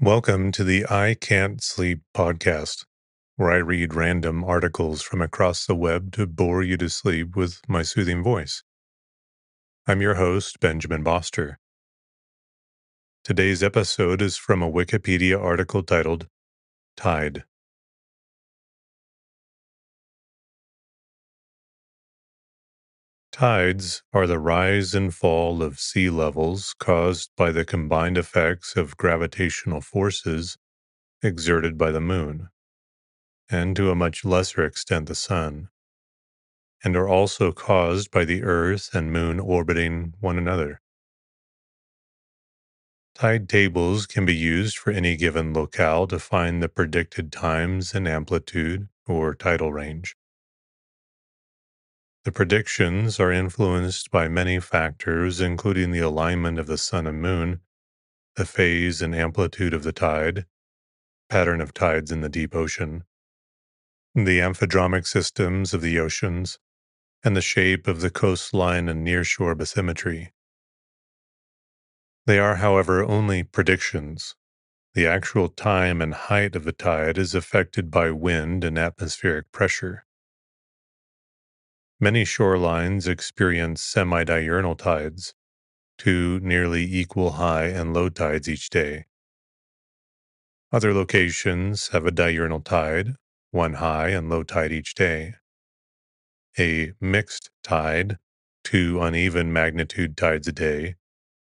Welcome to the I Can't Sleep podcast, where I read random articles from across the web to bore you to sleep with my soothing voice. I'm your host, Benjamin Boster. Today's episode is from a Wikipedia article titled Tide. Tides are the rise and fall of sea levels caused by the combined effects of gravitational forces exerted by the moon, and to a much lesser extent the sun, and are also caused by the Earth and moon orbiting one another. Tide tables can be used for any given locale to find the predicted times and amplitude or tidal range. The predictions are influenced by many factors, including the alignment of the sun and moon, the phase and amplitude of the tide, pattern of tides in the deep ocean, the amphidromic systems of the oceans, and the shape of the coastline and nearshore bathymetry. They are, however, only predictions. The actual time and height of the tide is affected by wind and atmospheric pressure. Many shorelines experience semi-diurnal tides, two nearly equal high and low tides each day. Other locations have a diurnal tide, one high and low tide each day. A mixed tide, two uneven magnitude tides a day,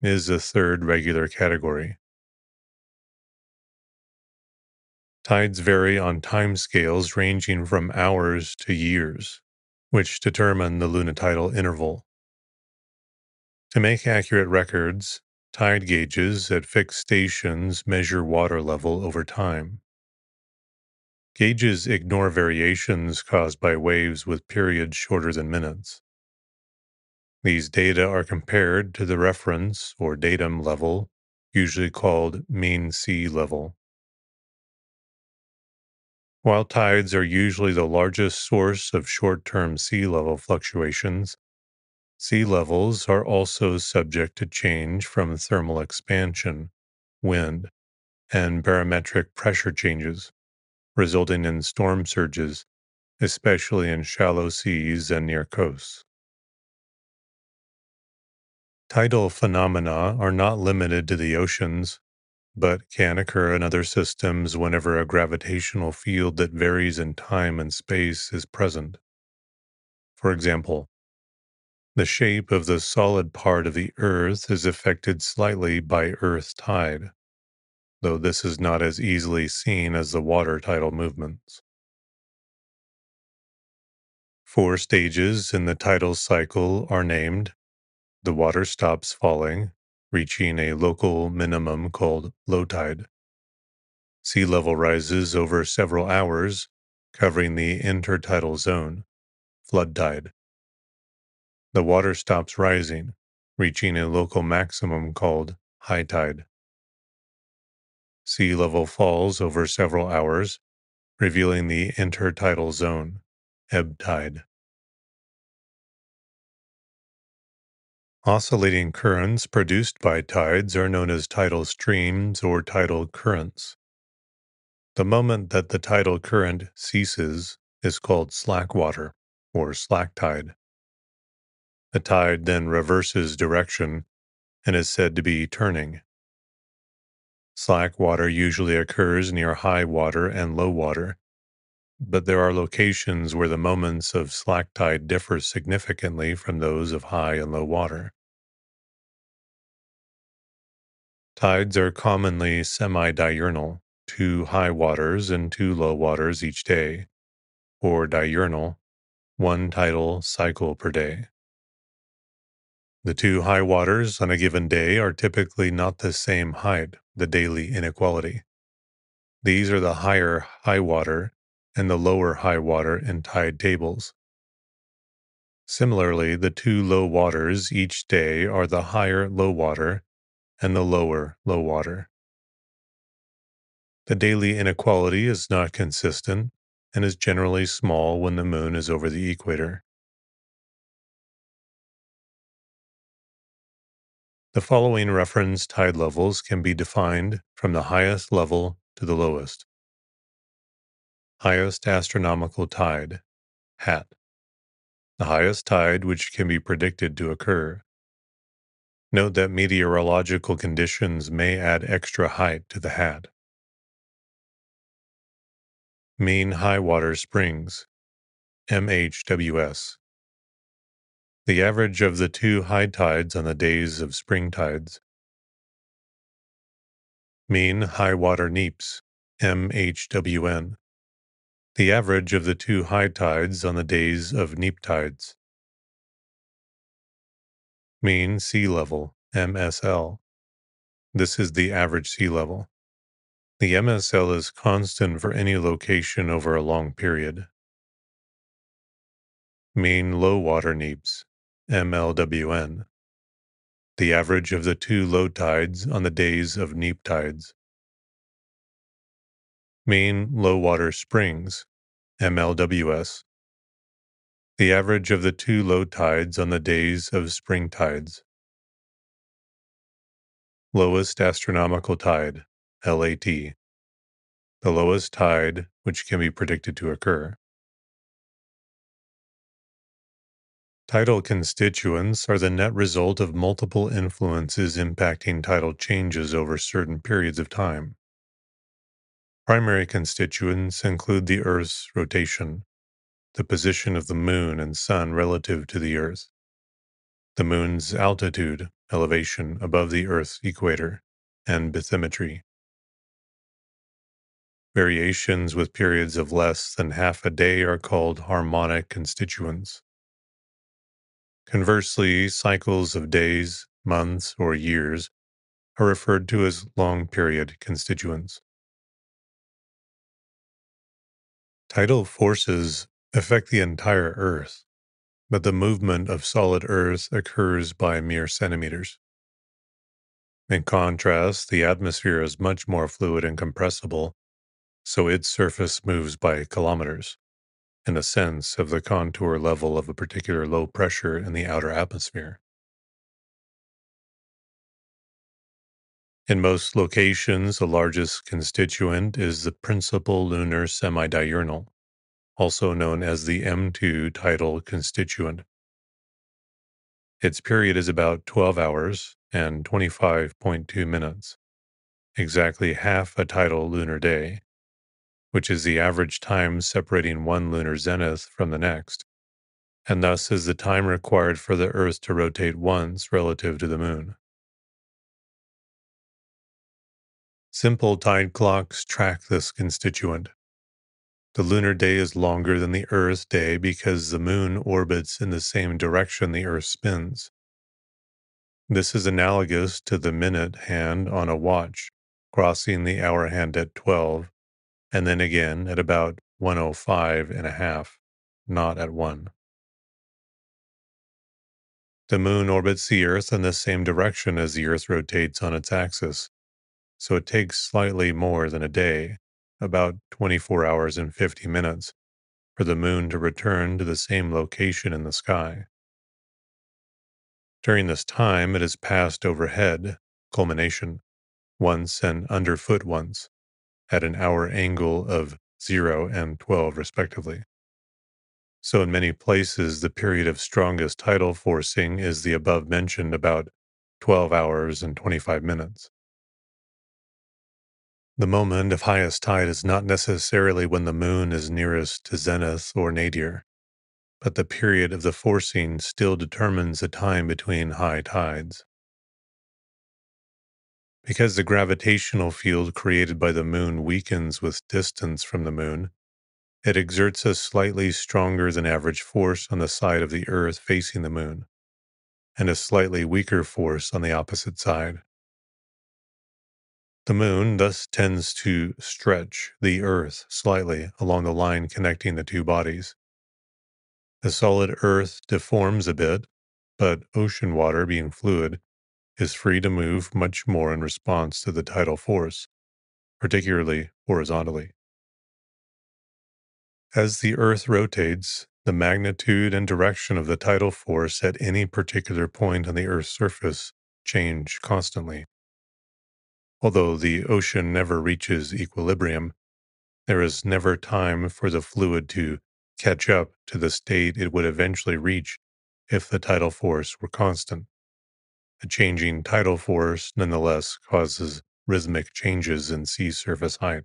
is a third regular category. Tides vary on time scales ranging from hours to years which determine the lunitidal interval. To make accurate records, tide gauges at fixed stations measure water level over time. Gauges ignore variations caused by waves with periods shorter than minutes. These data are compared to the reference or datum level, usually called mean sea level. While tides are usually the largest source of short term sea level fluctuations, sea levels are also subject to change from thermal expansion, wind, and barometric pressure changes, resulting in storm surges, especially in shallow seas and near coasts. Tidal phenomena are not limited to the oceans but can occur in other systems whenever a gravitational field that varies in time and space is present. For example, the shape of the solid part of the Earth is affected slightly by Earth tide, though this is not as easily seen as the water tidal movements. Four stages in the tidal cycle are named the water stops falling, reaching a local minimum called low tide. Sea level rises over several hours, covering the intertidal zone, flood tide. The water stops rising, reaching a local maximum called high tide. Sea level falls over several hours, revealing the intertidal zone, ebb tide. Oscillating currents produced by tides are known as tidal streams or tidal currents. The moment that the tidal current ceases is called slack water or slack tide. The tide then reverses direction and is said to be turning. Slack water usually occurs near high water and low water, but there are locations where the moments of slack tide differ significantly from those of high and low water. Tides are commonly semi-diurnal, two high waters and two low waters each day, or diurnal, one tidal cycle per day. The two high waters on a given day are typically not the same height, the daily inequality. These are the higher high water and the lower high water and tide tables. Similarly, the two low waters each day are the higher low water and the lower low water. The daily inequality is not consistent and is generally small when the moon is over the equator. The following reference tide levels can be defined from the highest level to the lowest. Highest astronomical tide, HAT. The highest tide which can be predicted to occur. Note that meteorological conditions may add extra height to the HAT. Mean High Water Springs, MHWS. The average of the two high tides on the days of spring tides. Mean High Water Neaps, MHWN. The average of the two high tides on the days of neap tides. Mean Sea Level, MSL. This is the average sea level. The MSL is constant for any location over a long period. Mean Low Water Neaps, MLWN, the average of the two low tides on the days of neap tides. Mean Low Water Springs, MLWS, the average of the two low tides on the days of spring tides. Lowest astronomical tide, LAT, the lowest tide which can be predicted to occur. Tidal constituents are the net result of multiple influences impacting tidal changes over certain periods of time. Primary constituents include the Earth's rotation, the position of the Moon and Sun relative to the Earth, the Moon's altitude, elevation above the Earth's equator, and bathymetry. Variations with periods of less than half a day are called harmonic constituents. Conversely, cycles of days, months, or years are referred to as long period constituents. Tidal forces affect the entire Earth, but the movement of solid Earth occurs by mere centimeters. In contrast, the atmosphere is much more fluid and compressible, so its surface moves by kilometers in the sense of the contour level of a particular low pressure in the outer atmosphere. In most locations, the largest constituent is the principal lunar semidiurnal, also known as the M2 tidal constituent. Its period is about 12 hours and 25.2 minutes, exactly half a tidal lunar day which is the average time separating one lunar zenith from the next, and thus is the time required for the Earth to rotate once relative to the Moon. Simple tide clocks track this constituent. The lunar day is longer than the Earth day because the Moon orbits in the same direction the Earth spins. This is analogous to the minute hand on a watch crossing the hour hand at 12 and then again at about 105 and a half, not at 1. The moon orbits the Earth in the same direction as the Earth rotates on its axis, so it takes slightly more than a day, about 24 hours and 50 minutes, for the moon to return to the same location in the sky. During this time, it has passed overhead, culmination, once and underfoot once, at an hour angle of 0 and 12, respectively. So, in many places, the period of strongest tidal forcing is the above mentioned about 12 hours and 25 minutes. The moment of highest tide is not necessarily when the moon is nearest to zenith or nadir, but the period of the forcing still determines the time between high tides. Because the gravitational field created by the moon weakens with distance from the moon, it exerts a slightly stronger than average force on the side of the Earth facing the moon, and a slightly weaker force on the opposite side. The moon thus tends to stretch the Earth slightly along the line connecting the two bodies. The solid Earth deforms a bit, but ocean water, being fluid, is free to move much more in response to the tidal force, particularly horizontally. As the Earth rotates, the magnitude and direction of the tidal force at any particular point on the Earth's surface change constantly. Although the ocean never reaches equilibrium, there is never time for the fluid to catch up to the state it would eventually reach if the tidal force were constant. A changing tidal force nonetheless causes rhythmic changes in sea surface height.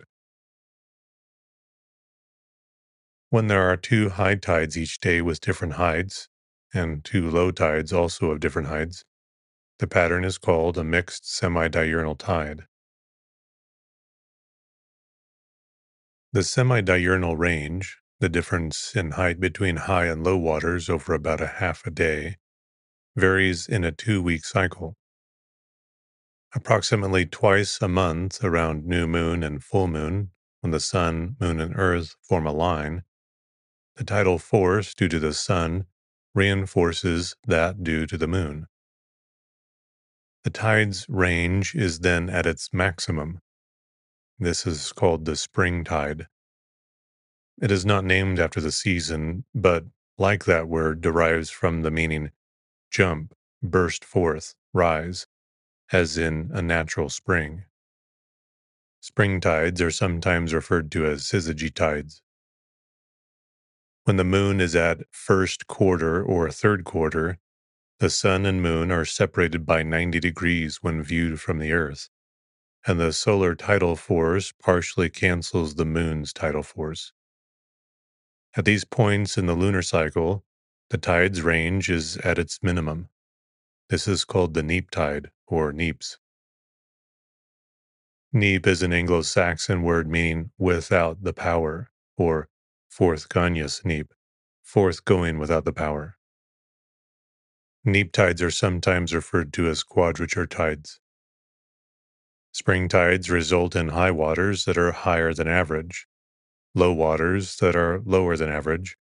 When there are two high tides each day with different heights, and two low tides also of different heights, the pattern is called a mixed semi-diurnal tide. The semi-diurnal range, the difference in height between high and low waters over about a half a day, varies in a two week cycle. Approximately twice a month around new moon and full moon, when the sun, moon, and earth form a line, the tidal force due to the sun reinforces that due to the moon. The tide's range is then at its maximum this is called the spring tide. It is not named after the season, but like that word derives from the meaning jump, burst forth, rise, as in a natural spring. Spring tides are sometimes referred to as syzygy tides. When the moon is at first quarter or third quarter, the sun and moon are separated by 90 degrees when viewed from the earth and the solar tidal force partially cancels the moon's tidal force. At these points in the lunar cycle, the tide's range is at its minimum. This is called the neap tide or neaps. Neap is an Anglo Saxon word meaning without the power, or forthgonius neap, forth going without the power. Neap tides are sometimes referred to as quadrature tides. Spring tides result in high waters that are higher than average, low waters that are lower than average,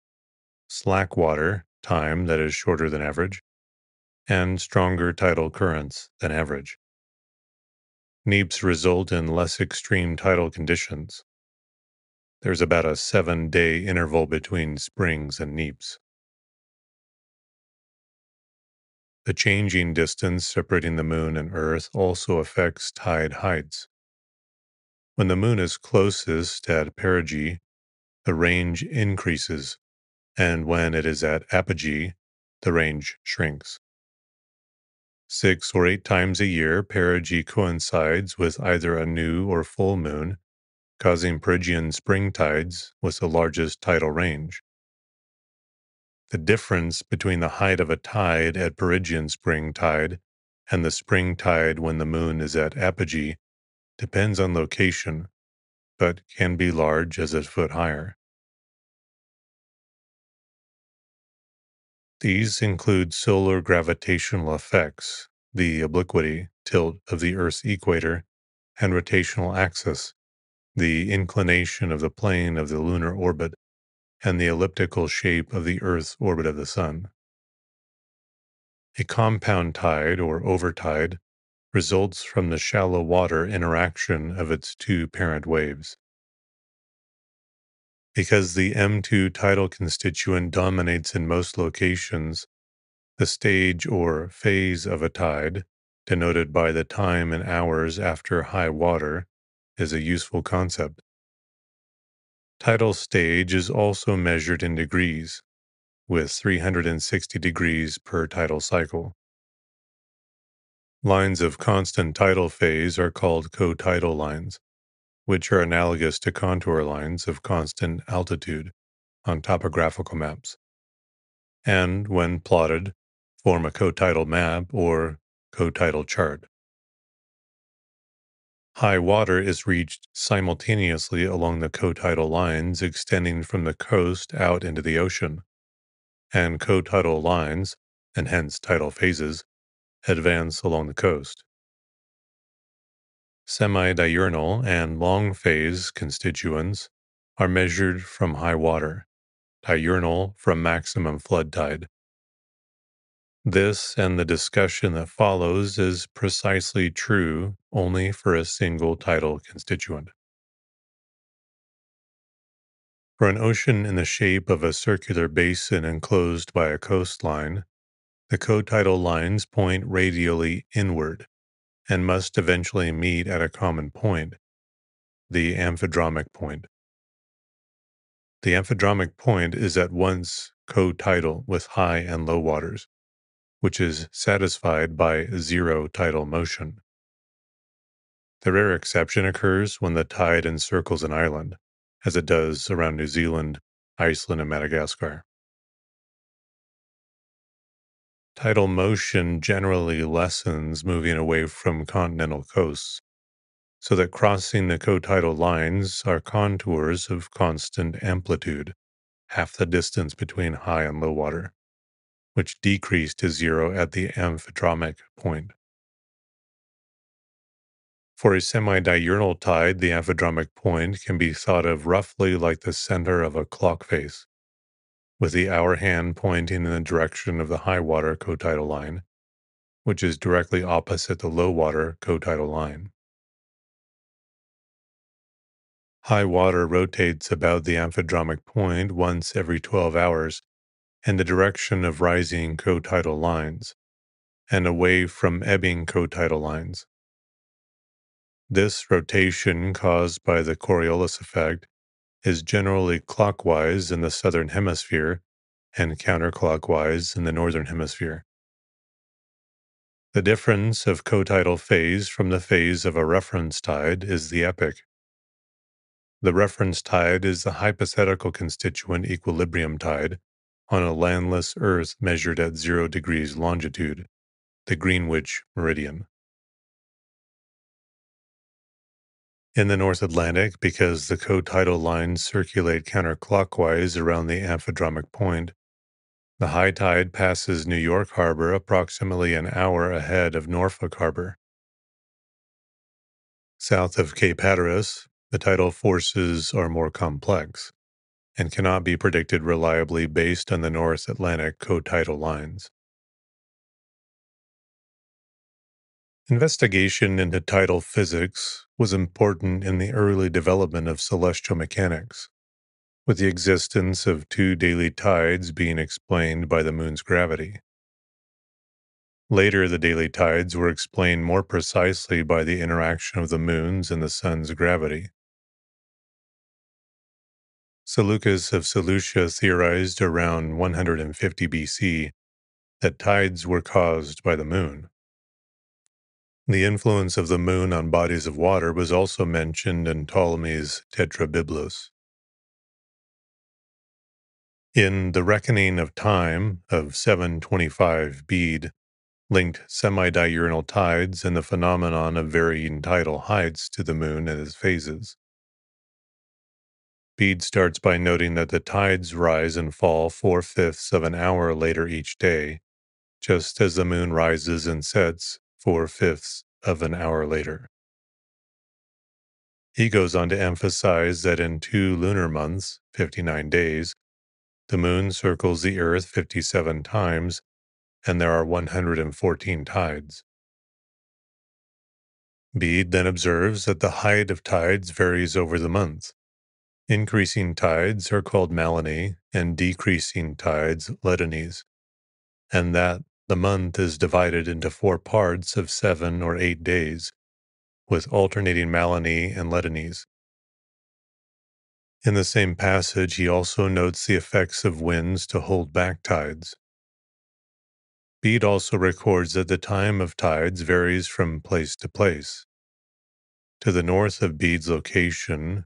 slack water time that is shorter than average, and stronger tidal currents than average. Neaps result in less extreme tidal conditions. There's about a seven day interval between springs and neaps. The changing distance separating the moon and Earth also affects tide heights. When the moon is closest at perigee, the range increases, and when it is at apogee, the range shrinks. Six or eight times a year, perigee coincides with either a new or full moon, causing perigean spring tides with the largest tidal range. The difference between the height of a tide at perigean spring tide and the spring tide when the moon is at apogee depends on location, but can be large as a foot higher. These include solar gravitational effects, the obliquity, tilt of the Earth's equator, and rotational axis, the inclination of the plane of the lunar orbit and the elliptical shape of the Earth's orbit of the Sun. A compound tide or overtide results from the shallow water interaction of its two parent waves. Because the M2 tidal constituent dominates in most locations, the stage or phase of a tide, denoted by the time in hours after high water, is a useful concept. Tidal stage is also measured in degrees, with 360 degrees per tidal cycle. Lines of constant tidal phase are called cotidal lines, which are analogous to contour lines of constant altitude on topographical maps, and, when plotted, form a cotidal map or cotidal chart. High water is reached simultaneously along the cotidal lines extending from the coast out into the ocean, and cotidal lines, and hence tidal phases, advance along the coast. Semi-diurnal and long phase constituents are measured from high water, diurnal from maximum flood tide, this and the discussion that follows is precisely true only for a single tidal constituent. For an ocean in the shape of a circular basin enclosed by a coastline, The cotidal lines point radially inward and must eventually meet at a common point, the amphidromic point. The amphidromic point is at once cotidal with high and low waters, which is satisfied by zero tidal motion. The rare exception occurs when the tide encircles an island, as it does around New Zealand, Iceland, and Madagascar. Tidal motion generally lessens moving away from continental coasts, so that crossing the cotidal lines are contours of constant amplitude, half the distance between high and low water, which decrease to zero at the amphidromic point. For a semi-diurnal tide, the amphidromic point can be thought of roughly like the center of a clock face with the hour hand pointing in the direction of the high water cotidal line, which is directly opposite the low water cotidal line. High water rotates about the amphidromic point once every 12 hours in the direction of rising cotidal lines and away from ebbing cotidal lines. This rotation, caused by the Coriolis effect, is generally clockwise in the southern hemisphere and counterclockwise in the northern hemisphere. The difference of cotidal phase from the phase of a reference tide is the epoch. The reference tide is the hypothetical constituent equilibrium tide on a landless Earth measured at zero degrees longitude, the Greenwich meridian. in the North Atlantic because the co tidal lines circulate counterclockwise around the amphidromic point. The high tide passes New York Harbor approximately an hour ahead of Norfolk Harbor. South of Cape Hatteras, the tidal forces are more complex and cannot be predicted reliably based on the North Atlantic co-tidal lines. Investigation into tidal physics was important in the early development of celestial mechanics, with the existence of two daily tides being explained by the moon's gravity. Later, the daily tides were explained more precisely by the interaction of the moon's and the sun's gravity. Seleucus of Seleucia theorized around 150 BC that tides were caused by the moon. The influence of the moon on bodies of water was also mentioned in Ptolemy's Tetrabiblos. In The Reckoning of Time of 725 Bede, linked semi-diurnal tides and the phenomenon of varying tidal heights to the moon and its phases. Bede starts by noting that the tides rise and fall four-fifths of an hour later each day, just as the moon rises and sets four fifths of an hour later. He goes on to emphasize that in two lunar months, 59 days, the moon circles the earth 57 times and there are 114 tides. Bede then observes that the height of tides varies over the month. Increasing tides are called Malinae and decreasing tides Ledines, and that the month is divided into four parts of seven or eight days, with alternating Malinae and Ledines. In the same passage, he also notes the effects of winds to hold back tides. Bede also records that the time of tides varies from place to place. To the north of Bede's location,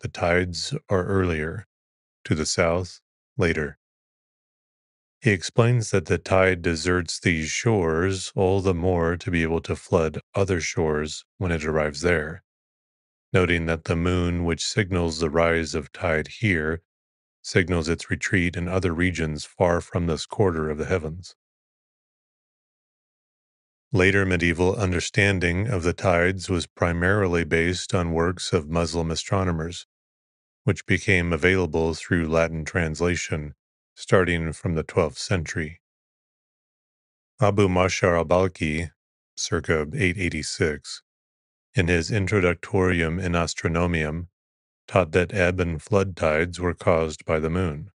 the tides are earlier, to the south, later. He explains that the tide deserts these shores all the more to be able to flood other shores when it arrives there, noting that the moon, which signals the rise of tide here, signals its retreat in other regions far from this quarter of the heavens. Later medieval understanding of the tides was primarily based on works of Muslim astronomers, which became available through Latin translation starting from the 12th century. Abu Mashar al-Balkhi, circa 886, in his Introductorium in Astronomiam, taught that ebb and flood tides were caused by the moon.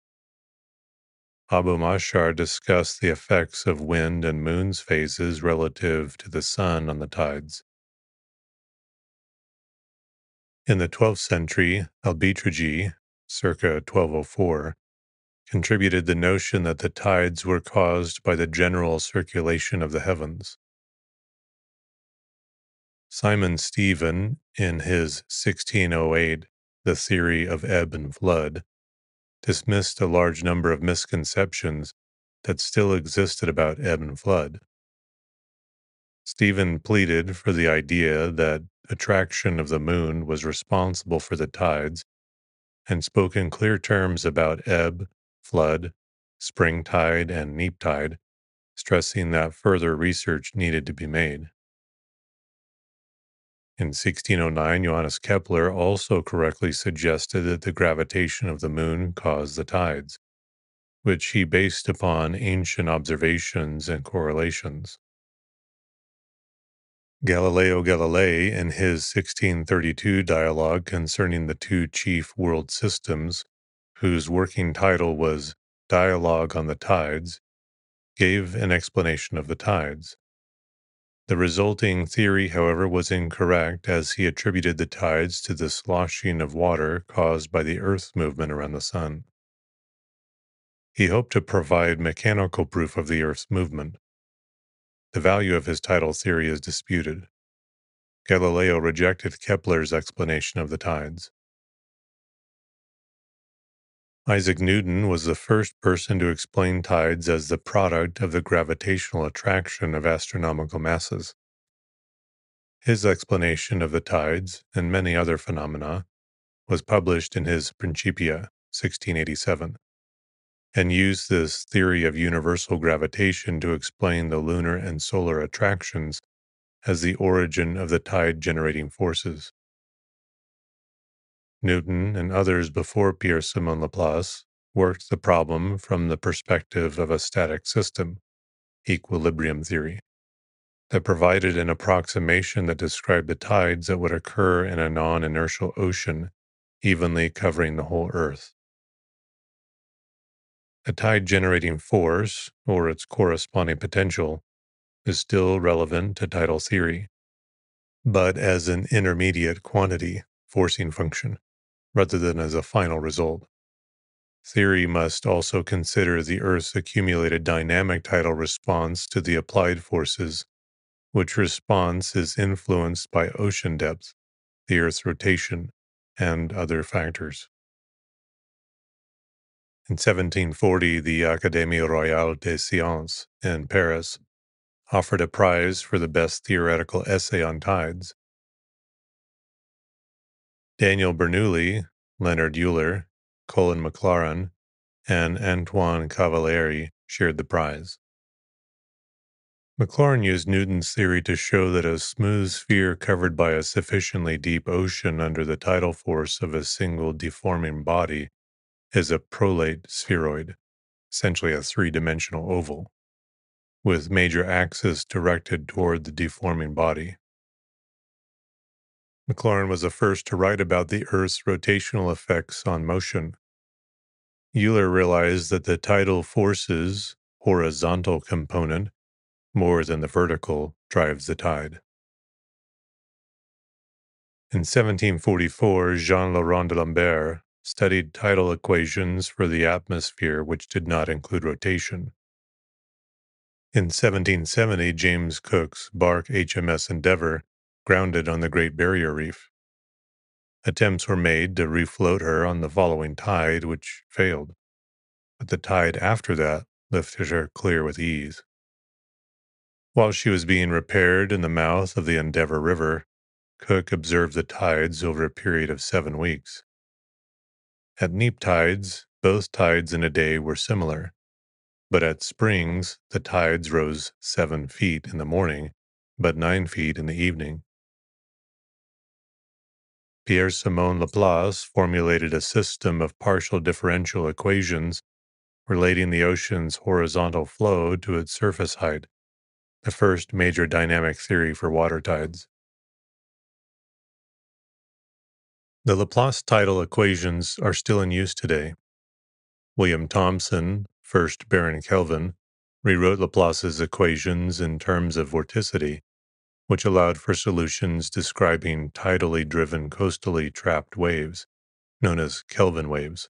Abu Mashar discussed the effects of wind and moon's phases relative to the sun on the tides. In the 12th century, Al-Bitruji, circa 1204, contributed the notion that the tides were caused by the general circulation of the heavens. Simon Stevin, in his 1608 The Theory of Ebb and Flood, dismissed a large number of misconceptions that still existed about ebb and flood. Stevin pleaded for the idea that attraction of the moon was responsible for the tides and spoke in clear terms about ebb, flood, spring tide, and neap tide, stressing that further research needed to be made. In 1609, Johannes Kepler also correctly suggested that the gravitation of the moon caused the tides, which he based upon ancient observations and correlations. Galileo Galilei, in his 1632 dialogue concerning the two chief world systems, whose working title was Dialogue on the Tides, gave an explanation of the tides. The resulting theory, however, was incorrect as he attributed the tides to the sloshing of water caused by the Earth's movement around the Sun. He hoped to provide mechanical proof of the Earth's movement. The value of his tidal theory is disputed. Galileo rejected Kepler's explanation of the tides. Isaac Newton was the first person to explain tides as the product of the gravitational attraction of astronomical masses. His explanation of the tides and many other phenomena was published in his Principia, 1687 and used this theory of universal gravitation to explain the lunar and solar attractions as the origin of the tide generating forces. Newton and others before Pierre Simon Laplace worked the problem from the perspective of a static system, equilibrium theory, that provided an approximation that described the tides that would occur in a non inertial ocean evenly covering the whole Earth. A tide generating force, or its corresponding potential, is still relevant to tidal theory, but as an intermediate quantity forcing function, rather than as a final result. Theory must also consider the Earth's accumulated dynamic tidal response to the applied forces, which response is influenced by ocean depth, the Earth's rotation, and other factors. In 1740, the Académie Royale des Sciences in Paris offered a prize for the best theoretical essay on tides. Daniel Bernoulli, Leonhard Euler, Colin Maclaurin, and Antoine Cavalieri shared the prize. Maclaurin used Newton's theory to show that a smooth sphere covered by a sufficiently deep ocean under the tidal force of a single deforming body is a prolate spheroid, essentially a three dimensional oval, with major axis directed toward the deforming body. Maclaurin was the first to write about the Earth's rotational effects on motion. Euler realized that the tidal force's horizontal component, more than the vertical, drives the tide. In 1744, Jean le Rond d'Alembert studied tidal equations for the atmosphere which did not include rotation. In 1770, James Cook's bark HMS Endeavour grounded on the Great Barrier Reef. Attempts were made to refloat her on the following tide, which failed, but the tide after that lifted her clear with ease. While she was being repaired in the mouth of the Endeavour River, Cook observed the tides over a period of seven weeks. At neap tides, both tides in a day were similar, but at springs, the tides rose seven feet in the morning, but nine feet in the evening. Pierre Simon Laplace formulated a system of partial differential equations relating the ocean's horizontal flow to its surface height, the first major dynamic theory for water tides. The Laplace tidal equations are still in use today. William Thomson, first Baron Kelvin, rewrote Laplace's equations in terms of vorticity, which allowed for solutions describing tidally driven coastally trapped waves, known as Kelvin waves.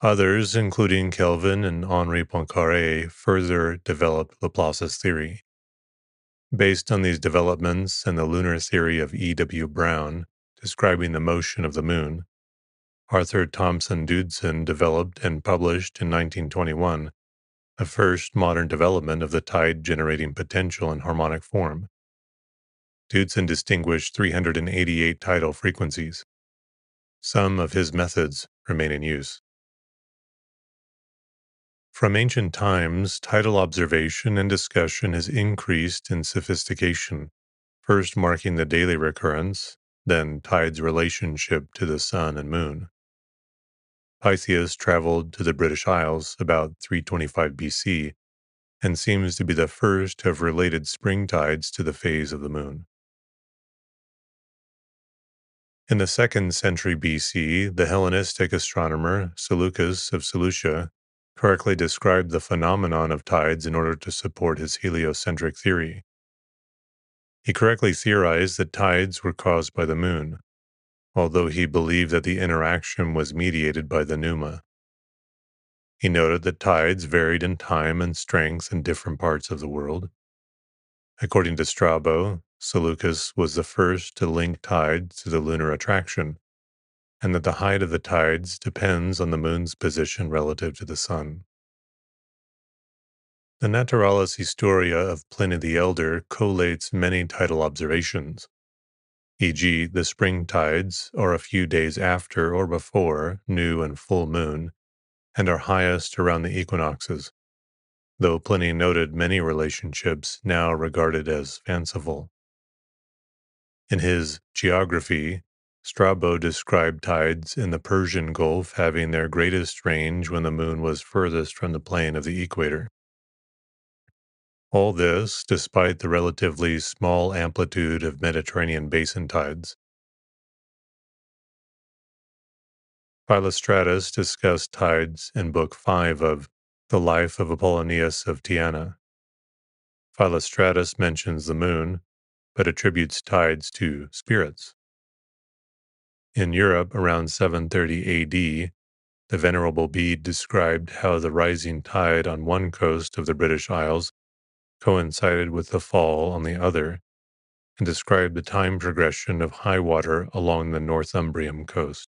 Others, including Kelvin and Henri Poincaré, further developed Laplace's theory. Based on these developments and the lunar theory of E.W. Brown, describing the motion of the moon, Arthur Thomson Doodson developed and published in 1921 the first modern development of the tide generating potential in harmonic form. Doodson distinguished 388 tidal frequencies. Some of his methods remain in use. From ancient times, tidal observation and discussion has increased in sophistication, first marking the daily recurrence, then tide's relationship to the sun and moon. Pytheas traveled to the British Isles about 325 BC and seems to be the first to have related spring tides to the phase of the moon. In the second century BC, the Hellenistic astronomer Seleucus of Seleucia correctly described the phenomenon of tides in order to support his heliocentric theory. He correctly theorized that tides were caused by the moon, although he believed that the interaction was mediated by the pneuma. He noted that tides varied in time and strength in different parts of the world. According to Strabo, Seleucus was the first to link tides to the lunar attraction, and that the height of the tides depends on the moon's position relative to the sun. The Naturalis Historia of Pliny the Elder collates many tidal observations, e.g., the spring tides are a few days after or before new and full moon, and are highest around the equinoxes, though Pliny noted many relationships now regarded as fanciful. In his Geography, Strabo described tides in the Persian Gulf having their greatest range when the moon was furthest from the plane of the equator. All this despite the relatively small amplitude of Mediterranean basin tides. Philostratus discussed tides in Book 5 of The Life of Apollonius of Tyana. Philostratus mentions the moon, but attributes tides to spirits. In Europe around 730 AD, the Venerable Bede described how the rising tide on one coast of the British Isles coincided with the fall on the other, and described the time progression of high water along the Northumbrian coast.